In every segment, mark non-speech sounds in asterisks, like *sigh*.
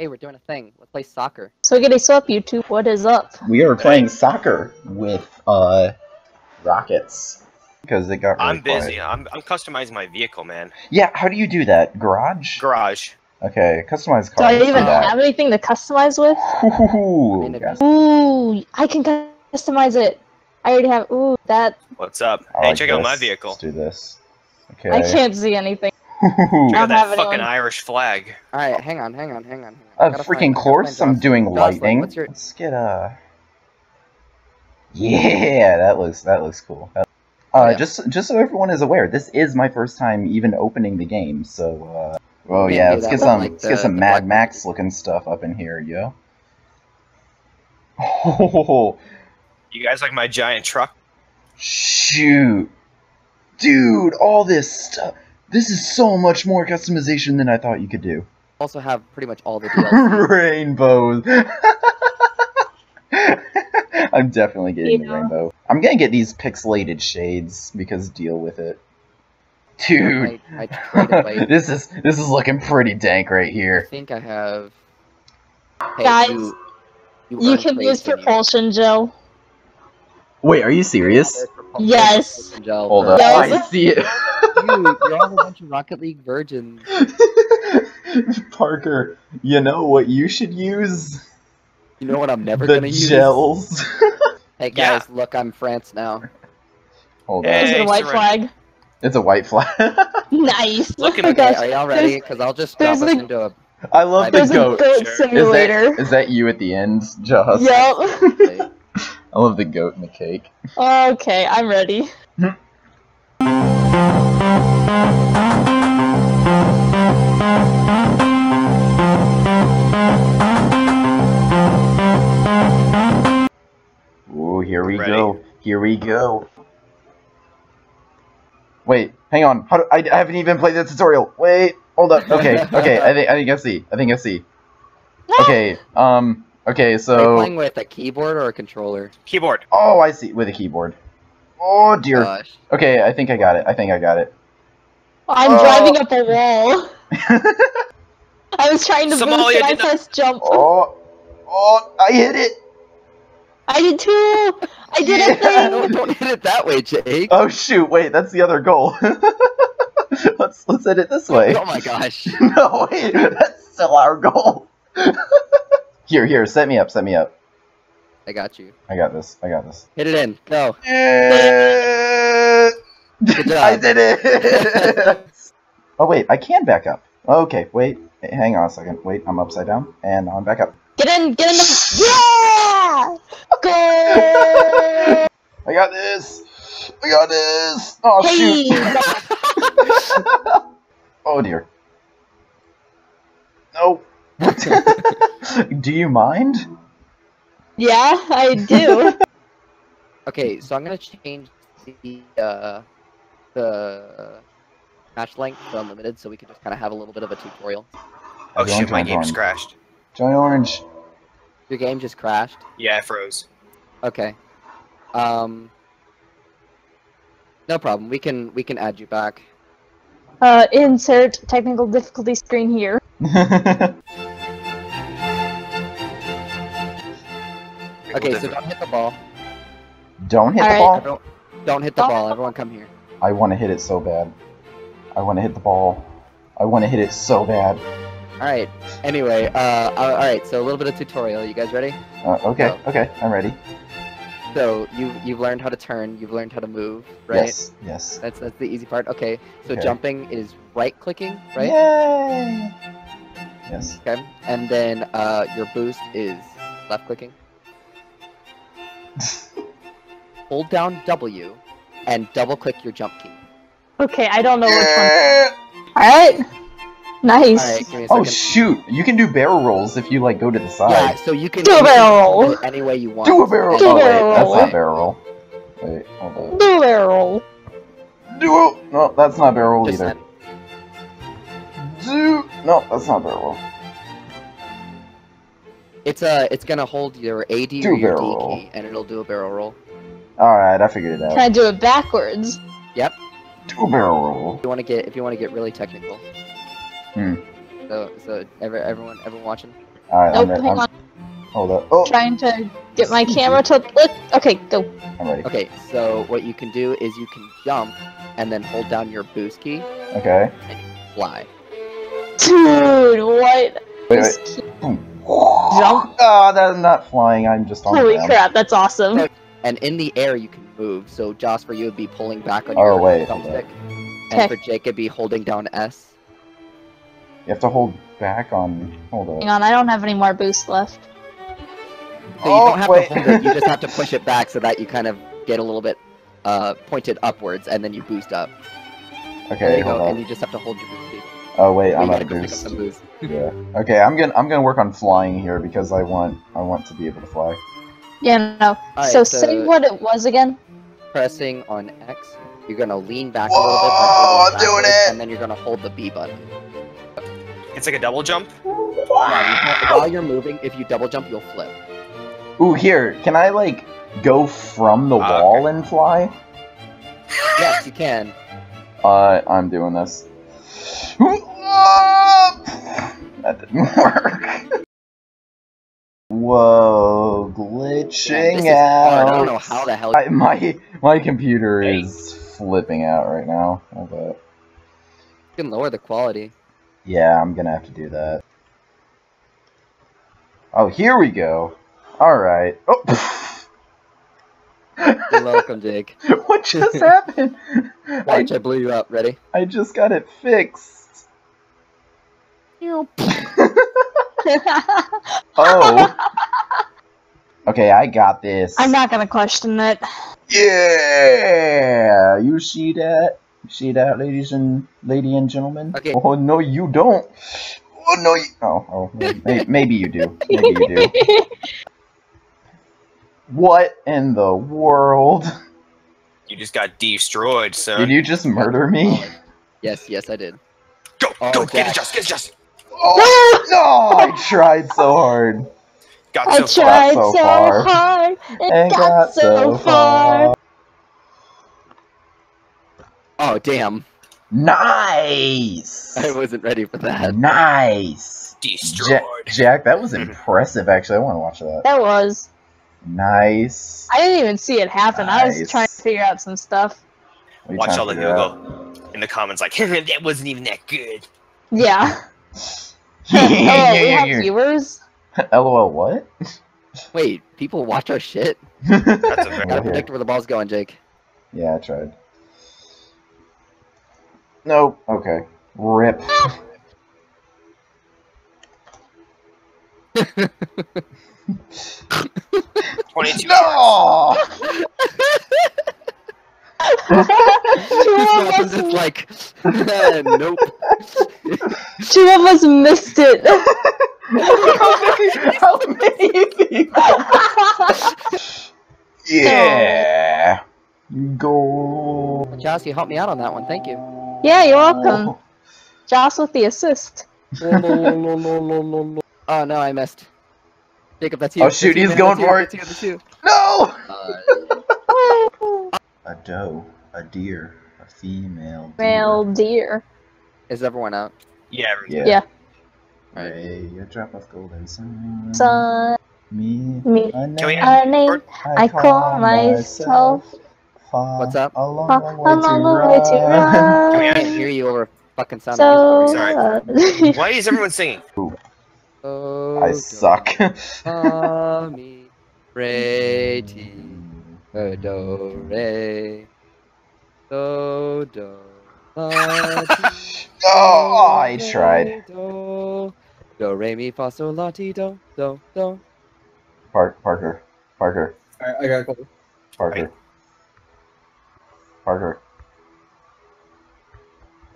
Hey, we're doing a thing. Let's play soccer. So get a up, YouTube. What is up? We are playing soccer with uh rockets because it got. Really I'm busy. quiet. I'm, I'm customizing my vehicle, man. Yeah, how do you do that? Garage. Garage. Okay, customize car. Do car. I even that. have anything to customize with? Ooh, *laughs* I mean, yes. Ooh, I can customize it. I already have. Ooh, that. What's up? I hey, like check out my vehicle. Let's do this. Okay. I can't see anything. Check I out don't that anyone. fucking Irish flag. All right, hang on, hang on, hang on. Hang A on. Gotta freaking find- course. I'm doing Jocelyn, lightning. What's your? Let's get a. Yeah, that looks that looks cool. Uh, Yeah. just just so everyone is aware, this is my first time even opening the game. So, uh, oh Yeah, yeah, let's get some like, let's get some Mad black- Max looking stuff up in here, yo. Oh, *laughs* You guys like my giant truck? shoot, dude! All this stuff. This is so much more customization than I thought you could do. Also have pretty much all the *laughs* DLC. Rainbows. *laughs* I'm definitely getting the rainbow. I'm gonna get these pixelated shades because deal with it. Dude, I, I *laughs* this is this is looking pretty dank right here. I think I have. Hey, Guys, you, you, You can use when you- propulsion gel. Wait, are you serious? Yes. gel Hold for- up, Yes. I see it. You, you're all a bunch of Rocket League virgins. *laughs* Parker, you know what you should use? You know what I'm never the gonna use? gels. Hey *laughs* Yeah. guys, look, I'm France now. Hold Hey. on. Is it a white surrender. flag? It's a white flag. *laughs* Nice. Looking at Okay, gosh. are y'all ready? Because I'll just drop there's us like- into a. I love the There's a goat. goat Sure. Is Is that, is that you at the end, Joss? Yup. I love the goat and the cake. okay, I'm ready. Here we go. Wait, hang on. How do, I, I haven't even played the tutorial. Wait, hold up. Okay, *laughs* okay. I think I think I see. I think I see. Okay. Um. Okay. Are you So. playing with a keyboard or a controller? Keyboard. Oh, I see. With a keyboard. Oh dear. Gosh. Okay, I think I got it. I think I got it. I'm Oh. driving up a wall. *laughs* I was trying to Somalia boost and I did not- pressed jump. oh. Oh, I hit it. I did too. I did Yeah. a thing. *laughs* don't, don't hit it that way, Jake. Oh shoot! Wait, that's the other goal. *laughs* let's let's hit it this way. Oh my gosh. *laughs* no, wait, that's still our goal. here, here, set me up, set me up. I got you. I got this. I got this. Hit it in. Go. Eh, Good job. I did it. oh wait, I can back up. Okay, wait. Hang on a second. Wait, I'm upside down, and now I'm back up. Get in, get in the. Yeah! Go! I got this. I got this. Oh hey! shoot. *laughs* oh dear. No. *laughs* Do you mind? Yeah, I do. Okay, so I'm gonna change the uh, the match length to unlimited, so we can just kind of have a little bit of a tutorial. Oh Join, shit, my join, game's join. crashed. Join Orange. Your game just crashed. Yeah, it froze. Okay. Um. No problem. We can we can add you back. Uh, insert technical difficulty screen here. *laughs* Okay, so don't hit the ball. Don't hit All the right. ball. Everyone, don't hit the ball. Everyone, come here. I want to hit it so bad. I want to hit the ball. I want to hit it so bad. All right. Anyway, uh, all right. So a little bit of tutorial. You guys ready? Uh, okay, Oh. okay, I'm ready. So you you've learned how to turn. You've learned how to move. Right. Yes, yes. That's that's the easy part. Okay. So Okay. jumping is right clicking, right? Yay! Yes. Okay. And then uh, your boost is left clicking. *laughs* Hold down W, and double click your jump key. Okay, I don't know which one. Alright. Nice. All right. Give me a Oh shoot! You can do barrel rolls if you like go to the side. yeah. side. So you can Do a barrel turn it any way you want. Do a barrel. Do a wait, barrel that's roll. not barrel roll. Wait, hold on. Do a barrel. Do a- no, that's not barrel roll Just either. then. Do no, that's not barrel roll. It's uh, it's gonna hold your AD Do or your D barrel roll. key, and it'll do a barrel roll. All right, I figured it Can out. I do it backwards? Yep. Do a barrel roll. If you want to get, if you want to get really technical. Hmm. So, so every, everyone, everyone watching. Alright, I'm Nope, hang I'm, on. hold up. Oh, Trying to get my camera to look. Okay, go. I'm ready. Okay, so what you can do is you can jump and then hold down your boost key, Okay. fly. Dude, what? Wait, wait. key- Boom. Jump. Oh, that's not flying. I'm just on Holy ground. crap, that's awesome. And in the air you can move. So Joss, for you would be pulling back on Oh, your wait, hold thumbstick, Okay. and for Jake it'd be holding down S. You have to hold back on. Hold Hang on, I don't have any more boost left. So you Oh, don't have wait. to hold it. You just have to *laughs* push it back so that you kind of get a little bit uh, pointed upwards, and then you boost up. There Okay, you go, hold and you just have to hold your boost key. Oh wait, But I'm you at gotta pick up boost. boost. Yeah. Okay, I'm gonna I'm gonna work on flying here because I want I want to be able to fly. Yeah, no. Alright, so so- say what it was again. Pressing on X, you're gonna lean back a little bit by holding I'm doing it! and then you're gonna hold the B button. It's like a double jump. Yeah, you- while you're moving, if you double jump, you'll flip. Ooh, here, can I like go from the Ah, wall and fly? Yes, you can. Uh, I'm doing this. *laughs* That didn't *laughs* work. Whoa, glitching this is hard. out. I don't know how the hell. I, my my computer Hey. is flipping out right now. Hold up. You can lower the quality. Yeah, I'm gonna have to do that. Oh, here we go. All right. Oh, *laughs* You're welcome, Jake. *laughs* what just happened? I, Watch, I blew you up. Ready? I just got it fixed. *laughs* Oh. Okay, I got this. I'm not gonna question it. Yeah, you see that? You see that, ladies and lady and gentlemen? Okay. Oh no, you don't. Oh no, you. Oh, oh, maybe, maybe you do. Maybe you do. What in the world? You just got destroyed, son. Did you just murder me? Yes, yes, I did. Go, oh, oh, go, get it, Just, get it, Just. Oh no! I tried so hard. Got I so far. tried so so, hard. It And got, so far. Oh, damn. Nice. I wasn't ready for that. Nice. Ja- Destroyed. Jack, that was impressive. Actually, I want to watch that. That was. Nice. I didn't even see it happen. I was trying to figure out some stuff. What are you Watch all the figure people go in the comments like, *laughs* that wasn't even that good. Yeah. *laughs* Yeah, *laughs* oh, yeah, we yeah, have yeah. viewers. LOL, what? Wait, people watch our shit? That's a very Gotta predict where the ball's going, Jake. Yeah, I tried. Nope. Okay. Rip. *laughs* 22 No! two, of us, is like, nope. two of us missed it. *laughs* How many people? Yeah. Go. Joss, you helped me out on that one. Thank you. Yeah, you're welcome. Joss with the assist. oh no, I missed. Jacob, that's you. Oh, shoot, you, he's man. going That's for that's you, that's you. No! Uh, *laughs* A doe, a deer, a female. deer. Male deer. is everyone out? Yeah, Yeah. Yeah. Alright. Ray, a drop of golden sun. Son, Me. me. a Can name A name I call myself. Far, What's up? A long, A long way long, to long way to run. *laughs* I can't hear you over fucking sound So, Sorry. uh, *laughs* Why is everyone singing? Oh, I suck. do, mi, re, ti, do, re, do, do, oh, I tried. Do, do, re, mi, fa, sol, la, ti, do, do, do. Park, Parker. Parker. Alright, I got a couple. Parker. Parker.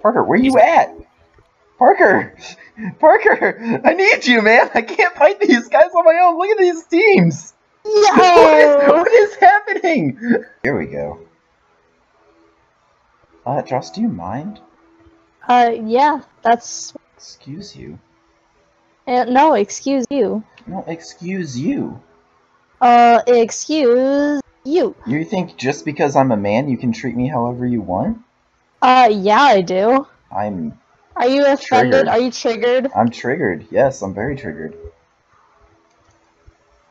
Parker, where you at? Parker! *laughs* Parker! I need you, man! I can't fight these guys on my own! Look at these teams! *laughs* What is, what is happening? Here we go. Uh, Joss, do you mind? Uh, yeah, that's. Excuse you. Uh, no, excuse you. No, excuse you. Uh, excuse you. You think just because I'm a man you can treat me however you want? Uh, yeah, I do. I'm Are you offended? Triggered. Are you triggered? I'm triggered. Yes, I'm very triggered.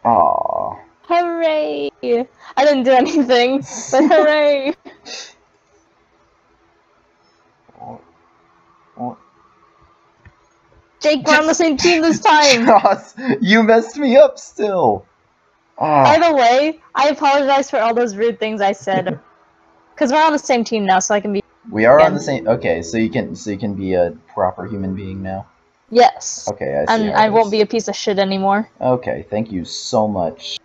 Aww. Hooray! I didn't do *laughs* anything, but hooray! Jake, we're on the same team this *laughs* time. Joss, you messed me up still. By Ah, the way, I apologize for all those rude things I said. *laughs* Cause we're on the same team now, so I can be we are on the same. Okay, so you can so you can be a proper human being now. yes, Okay, I see. and I won't be a piece of shit anymore. Okay, thank you so much.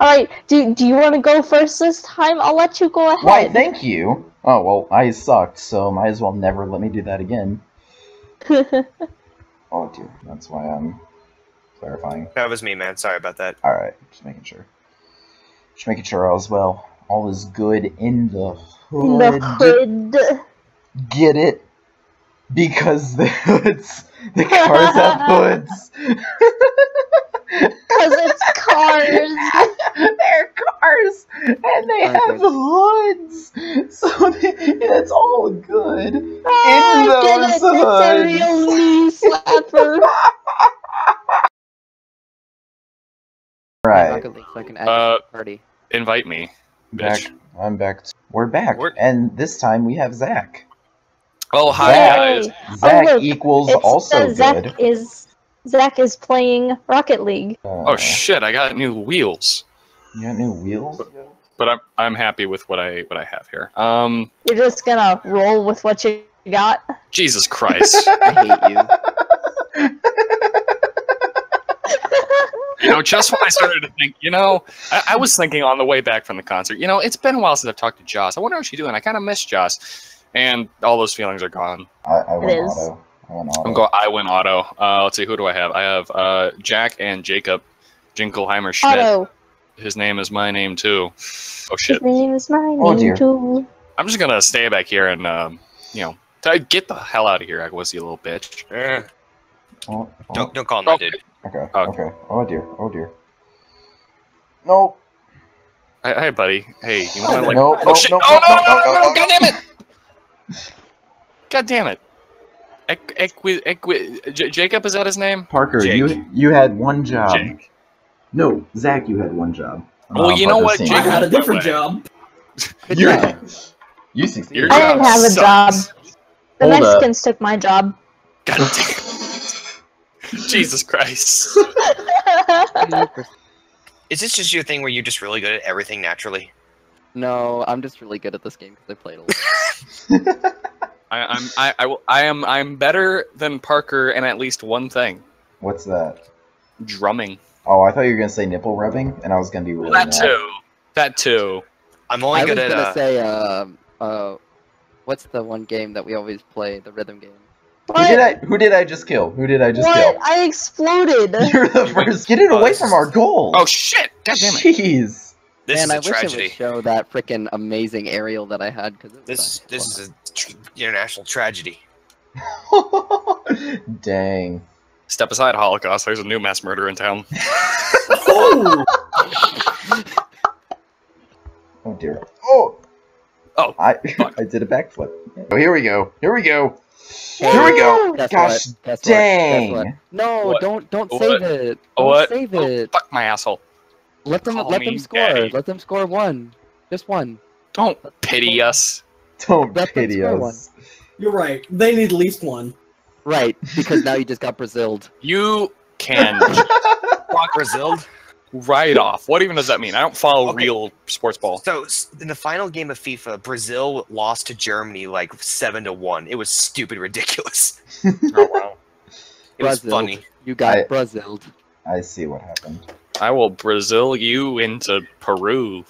All right, do do you want to go first this time? I'll let you go ahead. Why, thank you. Oh well, I sucked, so might as well never let me do that again. *laughs* Oh dear, that's why I'm clarifying. That was me, man. Sorry about that. All right, just making sure. Just making sure all's well. All is good in the In hood. the hood. Get it? Because the hoods, the cars have *laughs* hoods. Cause it's cars. *laughs* They're cars, and they Aren't have hoods, so they, it's all good. Oh, get it? those It's a real knee slapper. *laughs* Rocket League, so I can add Uh, to the party. Invite me, back. bitch. I'm back. We're back, We're- and this time we have Zach. Oh, hi Zach. guys. Zach look, equals It also says Zach good. is Zach is playing Rocket League. Uh, Oh shit, I got new wheels. You got new wheels? But I'm I'm happy with what I what I have here. Um You're just gonna roll with what you got. Jesus Christ. *laughs* I hate you. *laughs* you know, just when I started to think, you know, I, I was thinking on the way back from the concert, you know, it's been a while since I've talked to Joss. I wonder how she's doing. I kind of miss Joss. And all those feelings are gone. I, I went is. auto. I went auto. I'm go I went auto. Uh let's see, who do I have? I have uh Jack and Jacob Jingleheimer Schmidt. Otto. His name is my name too. Oh shit. His name is mine. Oh, dear. too. I'm just gonna stay back here and um, you know, get the hell out of here, I was you little bitch. Eh, Oh, oh, don't don't call him that, dude. Okay, Okay. okay. Oh dear, oh dear. No, Hey, hey buddy. Hey, you wanna like? no, oh no, shit! no, oh no, no, no, no, no, no, no, God damn it! God damn it! Equi, equi, equi, J- Jacob is that his name? Parker, Jake. you you had one job. Jake. No, Zach, you had one job. Well, Uh, you know what, Senior. I had a different Way. job. *laughs* You, job. you succeeded. Your I didn't have a sucks. job. The Hold up. Mexicans took my job. God damn. *laughs* Jesus Christ. *laughs* Is this just your thing where you're just really good at everything naturally? no, I'm just really good at this game because I played a lot. *laughs* I, I'm I, I will I am I'm better than Parker in at least one thing: What's that? drumming. Oh, I thought you were gonna say nipple rubbing, and I was gonna be really That mad. too. That too. I'm only I was good at gonna uh, say, um, uh, what's the one game that we always play, the rhythm game? Who did I? Who did I just kill? Who did I just what? kill? I exploded. *laughs* You're the first. Get it away from our goal. Oh shit! God damn it! Jeez. this Man, is I a wish it tragedy. would show that freaking amazing aerial that I had because This this is a tr- international tragedy. *laughs* Dang. Step aside, Holocaust. There's a new mass murder in town. *laughs* Oh, Oh dear. Oh. Oh, I fuck. I did a backflip. Oh, here we go. Here we go. Here we go. Guess Gosh, what? Guess what? Guess dang. what? No, What? don't don't What? save it. Don't What? save Oh, it. fuck my asshole. Let them Call let them score. daddy. Let them score one. Just one. Don't pity us. Don't Let them pity score us. you're right. They need at least one. Right, because now you just got Braziled. You can *laughs* Rock Brazil. Write off. What even does that mean? I don't follow Okay. real sports ball. So in the final game of FIFA, Brazil lost to Germany like seven to one. It was stupid, ridiculous. *laughs* Oh wow. It was funny. You got I- Braziled. I see what happened. I will Brazil you into Peru,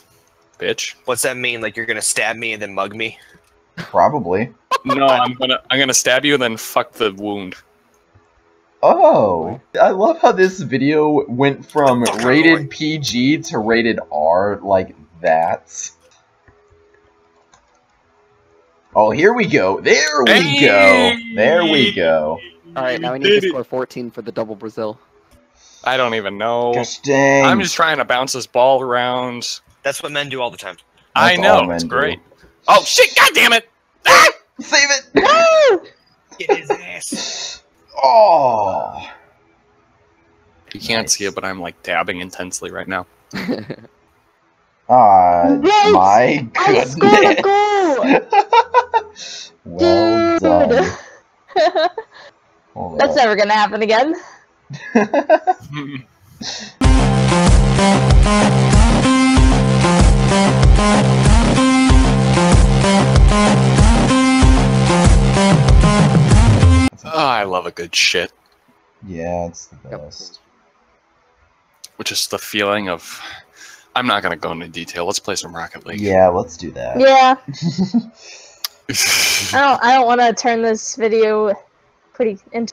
bitch. What's that mean? Like you're gonna stab me and then mug me? Probably. No, I'm gonna I'm gonna stab you and then fuck the wound. Oh, I love how this video went from rated. PG to rated R like that. Oh, here we go. There we go. There we go. All right, now we need to score 14 for the double Brazil. I don't even know. Gosh dang. I'm just trying to bounce this ball around. That's what men do all the time. I That's all know, men it's do. great. Oh shit, god damn it! Ah! Save it! Woo! *laughs* *laughs* Get his ass. *laughs* ass. Oh. You can't Nice. see it, but I'm like dabbing intensely right now. *laughs* Ah, Yes! my I scored a goodness. goal! *laughs* well done. *laughs* That's never gonna happen again. Love a good shit. yeah, it's the Yep. best. Which is the feeling of. I'm not gonna go into detail. Let's play some Rocket League. Yeah, let's do that. Yeah, *laughs* *laughs* I don't. I don't want to turn this video pretty into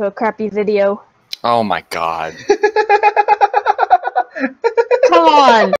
a crappy video. oh my god. *laughs* Come on.